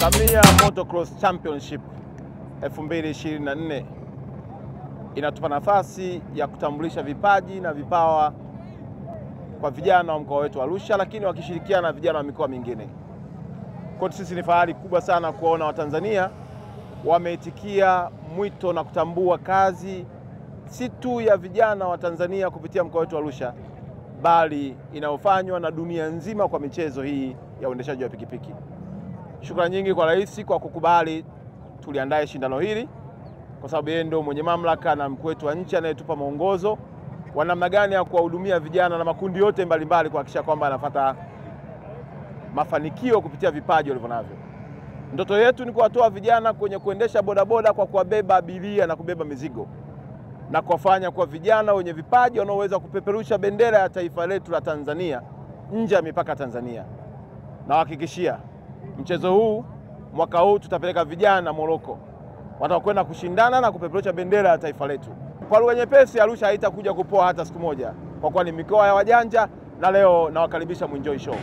Motocross Championship 2024 inatupa nafasi ya kutambulisha vipaji na vipawa kwa vijana wa mkoa wetu Arusha, lakini wakishirikiana na vijana wa mikoa mingine. Kwetu sisi ni fahari kubwa sana kuwaona Watanzania wameitikia mwito na kutambua kazi si tu ya vijana wa Tanzania kupitia mkoa wetu Arusha, bali inayofanywa na dunia nzima kwa michezo hii ya uendeshaji wa pikipiki. Shukrani nyingi kwa Rais kwa kukubali tuliandae shindano hili, kwa sababu yeye ndio mwenye mamlaka na mkuu wetu wa nchi anayetupa mwongozo wa namna gani ya kuwahudumia vijana na makundi yote mbalimbali kuhakikisha kwamba anapata mafanikio kupitia vipaji walivyo navyo. Ndoto yetu ni kuwatoa vijana kwenye kuendesha bodaboda kwa kuwabeba abiria na kubeba mizigo na kuwafanya kuwa vijana wenye vipaji wanaoweza kupeperusha bendera ya taifa letu la Tanzania nje ya mipaka Tanzania. Nawahakikishia mchezo huu mwaka huu tutapeleka vijana Moroko watakwenda kushindana na kupeperusha bendera ya taifa letu. Kwa lugha nyepesi, Arusha haitakuja kupoa hata siku moja, kwa kuwa ni mikoa ya wajanja, na leo nawakaribisha Mwinjoi Show.